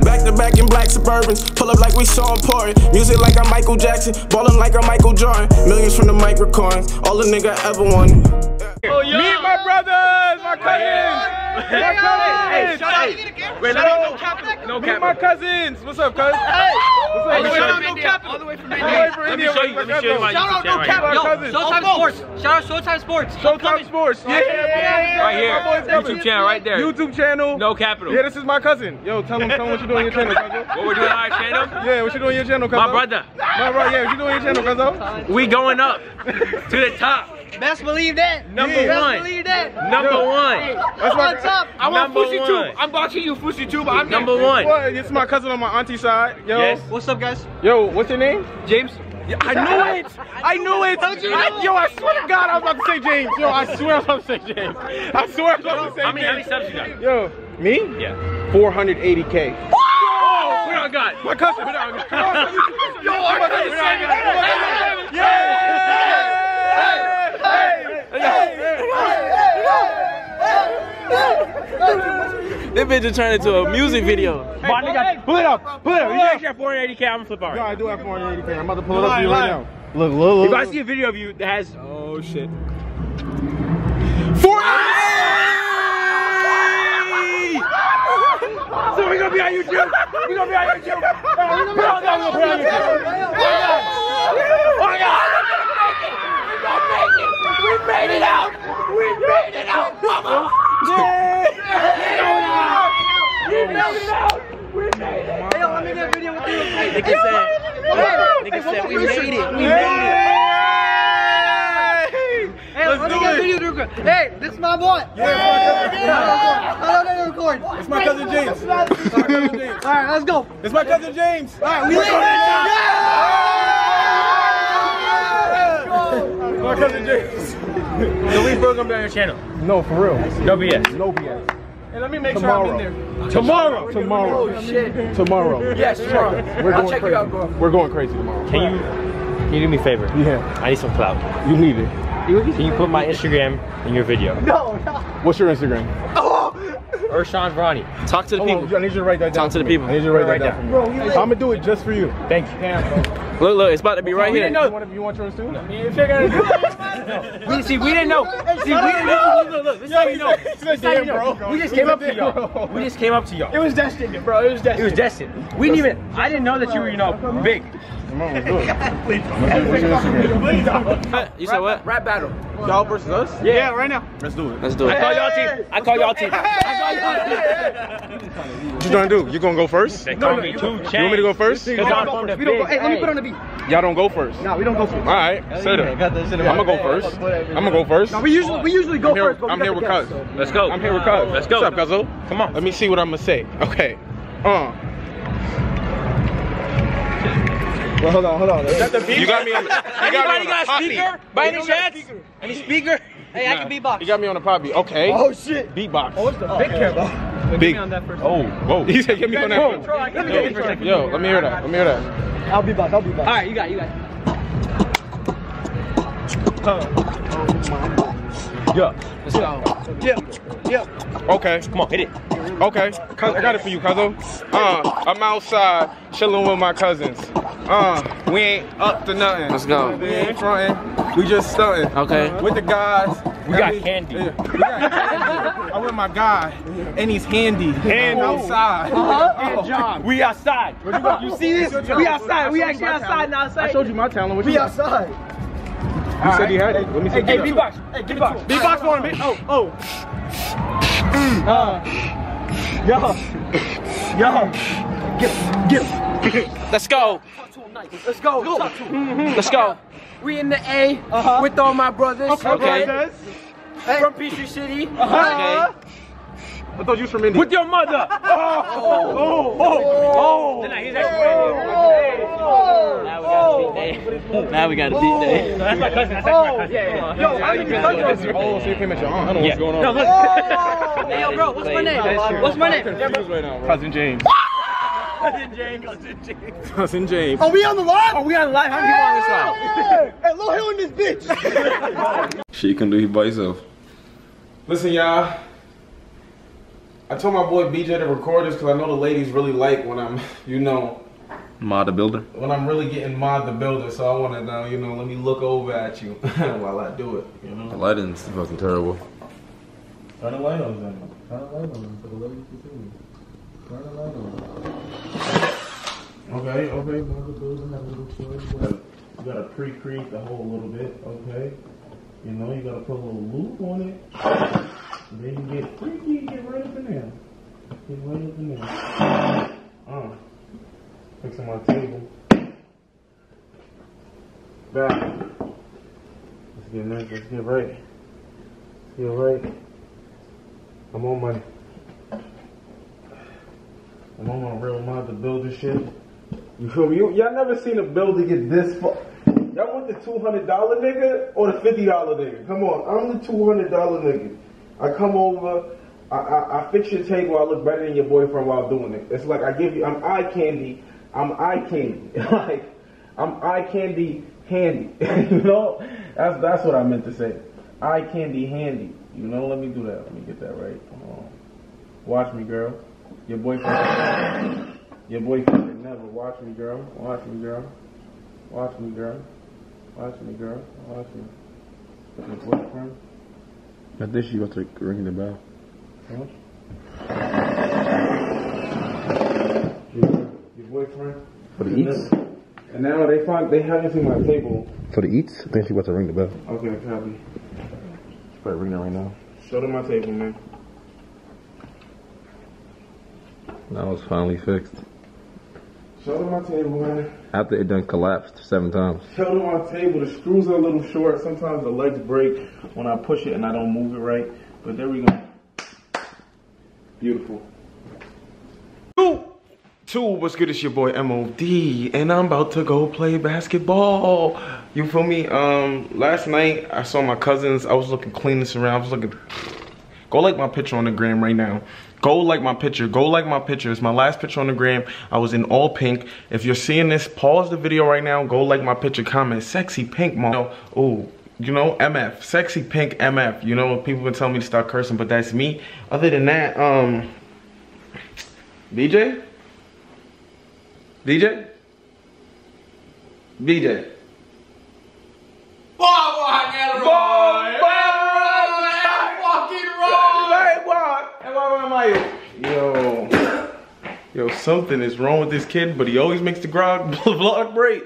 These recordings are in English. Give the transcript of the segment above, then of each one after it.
Back to back in black Suburbans. Pull up like we so important. Music like I'm Michael Jackson. Ballin' like I'm Michael Jordan. Millions from the microcoins. All a nigga ever wanted. Oh, yo. Meet my brothers, my cousins. My cousins. Hey, shout out. Wait, let me out. no capital. No Meet my cousins. What's up, cuz? Hey, What's hey, up? shout out no up? capital. All the way from All the way from Let me India. show you. Let me show you my Shout out no right cap, my Yo, cousins. Showtime Sports. Shout out Showtime Sports. Showtime Sports. Yeah, yeah, yeah, yeah. Right here. My boys coming. YouTube channel right there. YouTube channel. No capital. Yeah, this is my cousin. Yo, tell him, tell him what you doing on your channel, cuzzo. What we're doing on our channel? Yeah, what you doing on your channel, cuzzo? My brother. My brother, yeah, what you doing on your channel, cuzzo? We going up to the top. Best believe that. Number Best one. believe that. Number Yo. That's my What's up? I want Number Fushi one. I'm watching you, Fushi too, but I'm Number one. What? This is my cousin on my auntie side. Yo, Yes. What's up, guys? yo, what's your name? James. Yeah, I knew it. I knew it. I- yo, I swear to God, I was about to say James. Yo, I swear I was about to say James. I swear I was about to say How many, how many subs you got? Yo, me? Yeah. 480k. Oh, we don't got. My cousin. We don't got. Yo, my cousin. We don't got. Yeah. This bitch just turned into a music video. My nigga, pull it up. Pull it up. You actually have 480k. I'm gonna flip out. Yo, I do have 480k. I'm about to pull it up for you right now. Look, look, look. If I see a video of you that has Oh shit. So we gonna be on YouTube. We gonna be on YouTube. Put on that, we gonna put it on YouTube. Oh my God! We made it out. We made it out, mama. Yeah. We made it out. We made it. Hey, yo, let me get a video with you. Nigga said, nigga said, we made it. We made it. Hey, let me get a video with you. Hey, this is my boy. Yeah. How long did you record? It's my cousin James. It's my cousin James. All right, let's go. It's my cousin James. All right, we My cousin James. So we broke up on your channel. No, for real. No BS. No BS. Hey, let me make Tomorrow. Sure I'm in there. Tomorrow. Tomorrow. Oh shit. Tomorrow. Yes, tomorrow. We're I'll going check crazy. you out, bro. We're going crazy tomorrow. Can you can you do me a favor? Yeah. I need some clout. You need it. Can you put my Instagram in your video? No, no. What's your Instagram? Oh! Urshan Ronnie. Talk to the Hold on, people. I need you to write that down. Talk to the people. I need you to write Write that down for me. I'm gonna do it just for you. Thank you. Look, look, it's about to be right We here. didn't know. You want, you want yours too? We, see, we didn't know. See, we didn't know. Look, look, look. This is how you know. This is how you know. We just came up to y'all. We just came up to y'all. It was destined, bro. It was destined. It destined. was destined. We didn't even. I didn't know that you were, you know, big. Come on, let's do it. What's your Instagram? You said what? Rap battle. Y'all versus us? Yeah, right now. Let's do it. Let's do it. I it. call y'all team. I call y'all team. What you trying to do? You gonna go first? They call me two You want me to go first? Cause I'm from the We don't go. big Hey, let me put on the beat. Y'all don't go first. No, we don't go first. All right, say that. I'm gonna go first. I'm gonna go first. No, we usually we usually go I'm here, first. But I'm here with guests, Cuz. so- Let's go. I'm here with Cuz. Let's go. What's up, Cuzzo? Come on. Let me see what I'm gonna say. Okay. Uh. Well, hold on, hold on. Is that the beat? You got me on the. You got me on Anybody the got a speaker? By any chance? Any speaker? Hey, I can beatbox. You got me on the poppy. Okay. Oh shit. Beatbox. Oh, it's the big camera. Big. Oh, whoa. He said, "Get me on that." Whoa. phone." Let me Yo, get it for a second. Yo, let me hear that. Let me hear that. I'll beatbox. I'll beatbox. All right, you got, it, you got. it. Yeah. Let's go. Yeah, yeah. Okay. Come on, hit it. Okay, Cuz- I got it for you, cousin. Uh, I'm outside chilling with my cousins. Uh, we ain't up to nothing. Let's go. We ain't fronting. We just stunting. Okay. With the guys. We got candy. Yeah, we got candy. I'm with my guy, and he's handy. Handy. outside. Uh-huh. And John. We outside. You see this? We outside. We actually outside now. Outside. I showed you my talent. What We you outside. You said you had it. Let me see. Hey, what you beatbox. got. Hey, beatbox. Beatbox for me. Oh, oh. Uh, yo, yo, get, get. Let's go. Let's go. Mm-hmm. Let's go. We in the A uh-huh. with all my brothers. Okay. Hey. From Peachtree City. Uh-huh. Uh-huh. Okay. I thought you was from India. With your mother. Oh, oh, oh, oh. Nah, he's actually Now we got a beat day. Oh. Oh. That's my cousin. That's actually my oh. cousin. Yeah, yeah. Yo, I didn't even touch those. Oh, so you came at your aunt. I don't know Yeah. what's going on. No, look. Hey, yo, bro, what's my name? What's my name? Confused right now, bro. Cousin James. Cousin James. Cousin James. Are we on the live? Are we on the live? How many people on this live? Hey, Lil Hill in this bitch. Shit you can do it by yourself. Listen, y'all. I told my boy BJ to record this because I know the ladies really like when I'm, you know, Mod the builder. when I'm really getting mod the builder. So I want to know, you know, let me look over at you while I do it. You know? The know. lighting's fucking terrible. Turn the light on, then. Turn the light on so the ladies can see me. Okay, okay, mod the builder, have a little choice. You gotta, pre-create the hole a little bit, okay? You know, you gotta put a little loop on it. And then you get freaky, get right up in there. Get right up in there. Uh, fixing my table. Back. Let's get nice, let's get right. Let's get right. I'm on my I'm on my shit. You feel me? You, y'all never seen a builder get this far. Y'all want the two hundred dollar nigga or the fifty dollar nigga? Come on, I'm the two hundred dollar nigga. I come over, I, I, I fix your table, I look better than your boyfriend while doing it. It's like I give you, I'm eye candy, I'm eye candy. like, I'm eye candy handy. you know? That's that's what I meant to say. Eye candy handy. You know, let me do that. Let me get that right. On. Watch me, girl. Your boyfriend. Your boyfriend can never. Watch me, girl. Watch me, girl. Watch me, girl. Watch me, girl. Watch me. Your boyfriend. I think she about to ring the bell. Huh? Your, your boyfriend. For the eats? And now they find they haven't seen my table. For the eats? I think she about to ring the bell. Okay, copy. She probably ring it right now. Show them my table, man. Now it's finally fixed. Show them my table, man. After it done collapsed seven times. Show them my table. The screws are a little short. Sometimes the legs break when I push it and I don't move it right. But there we go. Beautiful. Two, two. What's good? It's your boy MOD, and I'm about to go play basketball. You feel me? Um, last night I saw my cousins. I was looking clean this around. I was looking. Go like my picture on the gram right now. Go like my picture. Go like my picture. It's my last picture on the gram. I was in all pink. If you're seeing this, pause the video right now. Go like my picture. Comment sexy pink, mom. Oh, you know, MF. Sexy pink MF. You know, people been telling me to start cursing, but that's me. Other than that, um, BJ? DJ? BJ? Yo, yo, something is wrong with this kid, but he always makes the vlog, vlog great.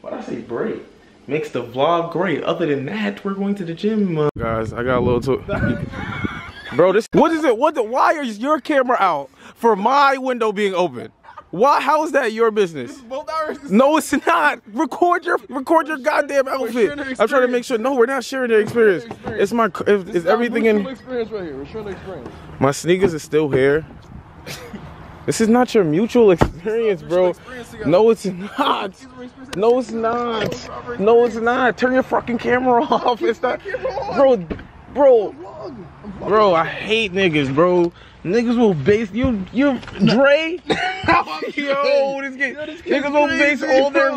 Why'd I say great? Makes the vlog great. Other than that, we're going to the gym. Uh, Guys, I got a little too. Bro, this what is it? What? The, why is your camera out for my window being open? Why? How is that your business? No, it's not. Record your record your goddamn outfit. I'm trying to make sure. No, we're not sharing the experience. It's my. It's, it's everything in. experience right here. We're sharing the experience. My sneakers are still here. This is not your mutual experience, bro. No, it's not. No, it's not. No, it's not. Turn your fucking camera off. It's not, bro, bro, bro. I hate niggas, bro. Niggas will base you, you, Dre. Yo, this kid, niggas will base all their,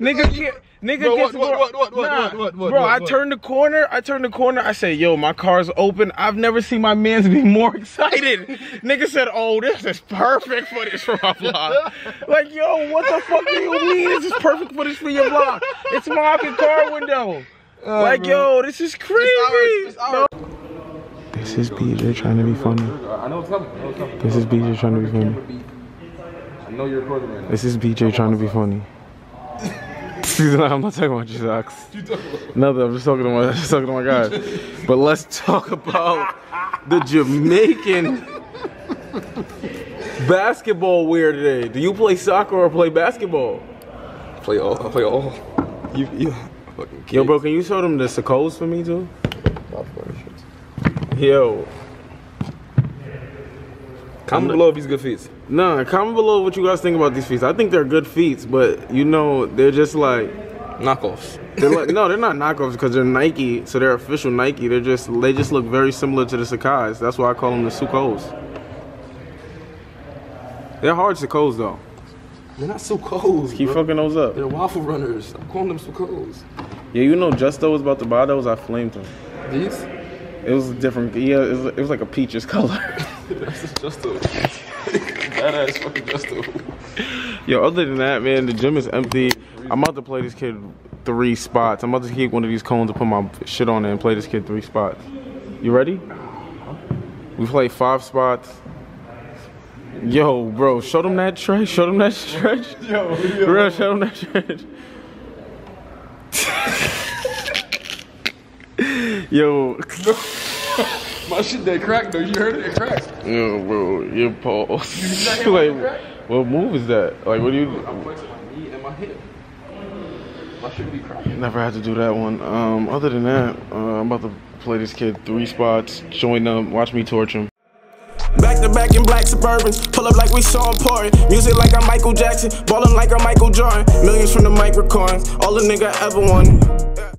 nigga can't. Nigga Bro, gets what, what, what, what, Nah, what, what, what, bro. what, I what? turn the corner. I turn the corner. I say, "Yo, my car's open." I've never seen my man's be more excited. Nigga said, "Oh, this is perfect footage for my vlog." like, yo, what the fuck do you mean? This is perfect footage for your vlog. It's my car window. Oh, like, yo, this is crazy. It's ours. This is BJ trying to be funny. I know it's coming. I know it's coming. This is BJ trying to be funny. I know you're recording right now. This is BJ trying to be funny. I'm not talking about you, Socks. Nothing. I'm just talking to my, just talking to my guys. But let's talk about the Jamaican basketball wear today. Do you play soccer or play basketball? Play all. I play all. You, you. Fucking Yo, bro, can you show them the Sakos for me too? Yo, Comment below if he's good feats. nah. Comment below what you guys think about these feats. I think they're good feats, but you know they're just like Knockoffs. They're like, no, they're not knockoffs because they're Nike, so they're official Nike. They're just they just look very similar to the Sacai's. That's why I call them the Sukos. They're hard Sukos though. They're not so cold. Keep fucking those up. They're waffle runners. I'm calling them cold. Yeah, you know, Justo was about to buy those. I flamed him. These? It was a different. Yeah, it was, it was like a peaches color. That's just a badass fucking Justo. Yo, other than that, man, the gym is empty. I'm about to play this kid three spots. I'm about to keep one of these cones and put my shit on it and play this kid three spots. You ready? We play five spots. Yo, bro, show them that stretch. Show them that stretch. Yo, bro, show them that stretch. Yo, My shit that cracked though. You heard it? It cracked. yo, bro, your pulse. not like, what move is that? Like, what do you? I'm flexing my knee and my hip. My shit be cracking. Never had to do that one. Um, other than that, uh, I'm about to play this kid three spots, join them, watch me torch him. Back to back in black Suburbans, pull up like we so important. Music like I'm Michael Jackson, ballin' like I'm Michael Jordan. Millions from the mic recordings, all a nigga ever wanted.